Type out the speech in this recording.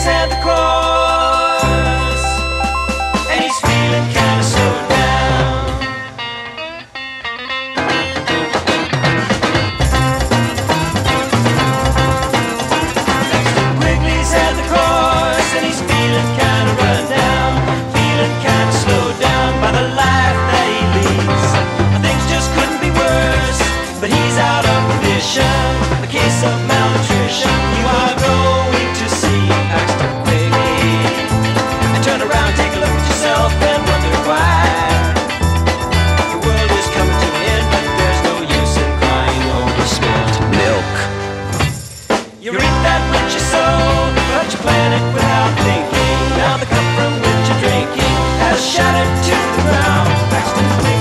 he's the And he's feeling kinda slow down. The And he's feeling kinda run down. Feeling kinda down by the life that he leads. Things just couldn't be worse But he's out of condition. A case of malnutrition. just around,